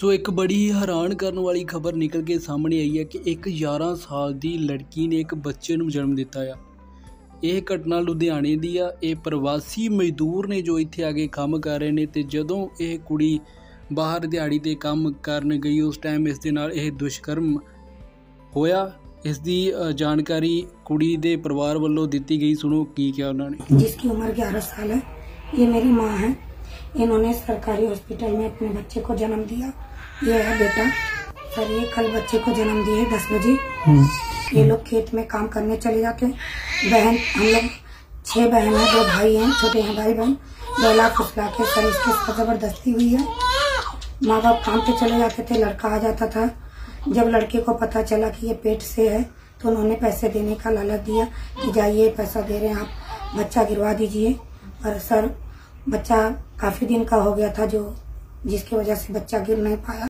ਸੋ ਇੱਕ ਬੜੀ ਹੈਰਾਨ ਕਰਨ ਵਾਲੀ ਖਬਰ ਨਿਕਲ ਕੇ ਸਾਹਮਣੇ ਆਈ ਹੈ ਕਿ ਇੱਕ 11 ਸਾਲ ਦੀ ਲੜਕੀ ਨੇ ਇੱਕ ਬੱਚੇ ਨੂੰ ਜਨਮ ਦਿੱਤਾ ਆ। ਇਹ ਘਟਨਾ ਲੁਧਿਆਣੇ ਦੀ ਆ। ਇਹ ਪ੍ਰਵਾਸੀ ਮਜ਼ਦੂਰ ਨੇ ਜੋ ਇੱਥੇ ਆ ਕੇ ਕੰਮ ਕਰ ਰਹੇ ਨੇ ਤੇ ਜਦੋਂ ਇਹ ਕੁੜੀ ਬਾਹਰ ਦਿਹਾੜੀ ਤੇ ਕੰਮ ਕਰਨ ਗਈ, ਉਸ ਟਾਈਮ ਇਸ ਦੇ ਨਾਲ ਇਹ ਦੁਸ਼ਕਰਮ ਹੋਇਆ। ਇਸ ਦੀ ਜਾਣਕਾਰੀ ਕੁੜੀ ਦੇ ਪਰਿਵਾਰ ਵੱਲੋਂ ਦਿੱਤੀ ਗਈ। ਸੁਣੋ ਕੀ ਕਿਹਾ ਉਹਨਾਂ ਨੇ। ਜਿਸ ਦੀ ਉਮਰ 11 ਸਾਲ ਹੈ ਇਹ ਮੇਰੀ ਮਾਂ ਹੈ इन्होंने सरकारी हॉस्पिटल में अपने बच्चे को जन्म दिया। ये है बेटा। सर ये कल बच्चे को जन्म दिए दस बजे। ये लोग खेत में काम करने चले जाते हैं। बहन हम लोग छह बहन है दो भाई हैं छोटे हैं भाई बहन। दो डोला फुसला के सर इसके साथ ज़बरदस्ती हुई है। माँ बाप काम पे चले जाते थे लड़का आ जाता था। जब लड़के को पता चला कि ये पेट से है तो उन्होंने पैसे देने का लालच दिया कि जाइए पैसा दे रहे हैं आप बच्चा गिरवा दीजिए। पर सर बच्चा काफ़ी दिन का हो गया था जो जिसकी वजह से बच्चा गिर नहीं पाया।